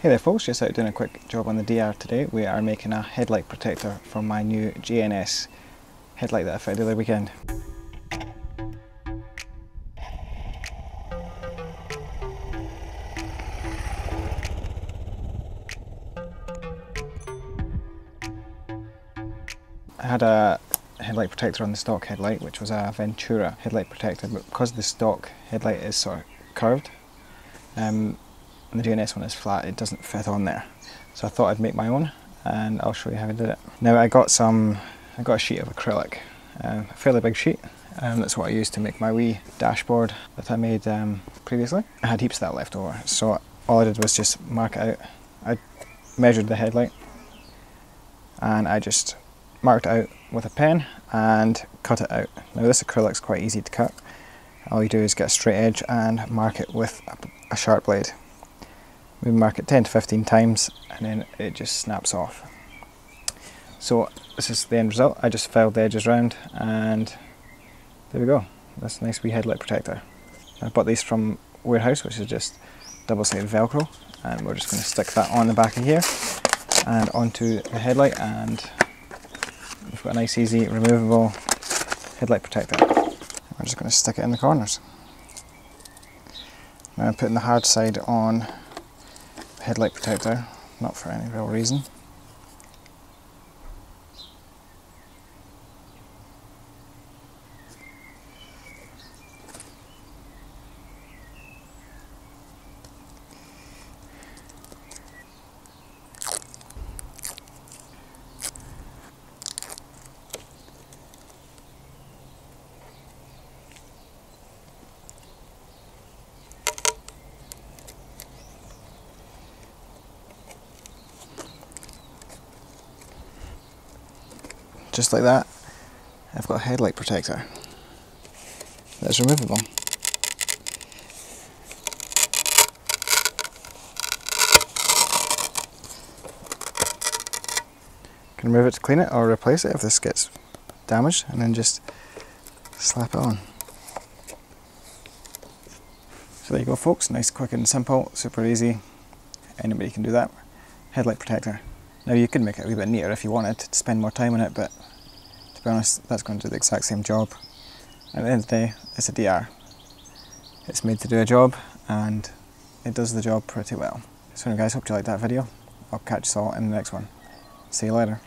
Hey there folks, just out doing a quick job on the DR today. We are making a headlight protector for my new JNS headlight that I found the other weekend. I had a headlight protector on the stock headlight, which was a Ventura headlight protector, but because the stock headlight is sort of curved, um, and the JNS one is flat, it doesn't fit on there. So I thought I'd make my own, and I'll show you how I did it. Now I got some, I got a sheet of acrylic, um, a fairly big sheet. Um, that's what I used to make my wee dashboard that I made um, previously. I had heaps of that left over, so all I did was just mark it out. I measured the headlight, and I just marked it out with a pen and cut it out. Now this acrylic's quite easy to cut. All you do is get a straight edge and mark it with a sharp blade. We mark it 10 to 15 times and then it just snaps off. So this is the end result. I just filed the edges round and there we go. That's a nice wee headlight protector. I bought these from Warehouse which is just double-sided velcro and we're just going to stick that on the back of here and onto the headlight and We've got a nice easy removable headlight protector. We're just going to stick it in the corners. Now I'm putting the hard side on headlight protector, not for any real reason. Just like that, I've got a headlight protector that's removable. can remove it to clean it or replace it if this gets damaged and then just slap it on. So there you go folks, nice, quick and simple, super easy. Anybody can do that. Headlight protector. Now you could make it a wee bit neater if you wanted to spend more time on it, but to be honest, that's going to do the exact same job. At the end of the day, it's a DR. It's made to do a job, and it does the job pretty well. So anyway guys, hope you liked that video. I'll catch you all in the next one. See you later.